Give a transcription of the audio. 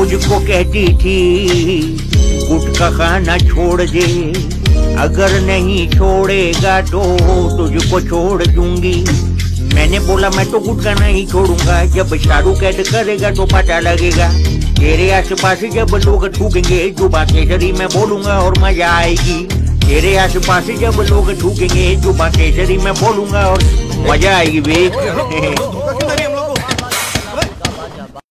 मुझको कहती थी गुटखा खाना छोड़ दे, अगर नहीं छोड़ेगा तो तुझको छोड़ दूँगी। मैंने बोला, मैं तो गुटखा नहीं छोड़ूँगा, जब शाहरुख कैद करेगा तो पता लगेगा। तेरे आस पास जब लोग थूकेंगे जुबा केसरी में बोलूँगा और मज़ा आएगी। तेरे आस पास जब लोग थूकेंगे जुबा केसरी में बोलूँगा और मज़ा आएगी बे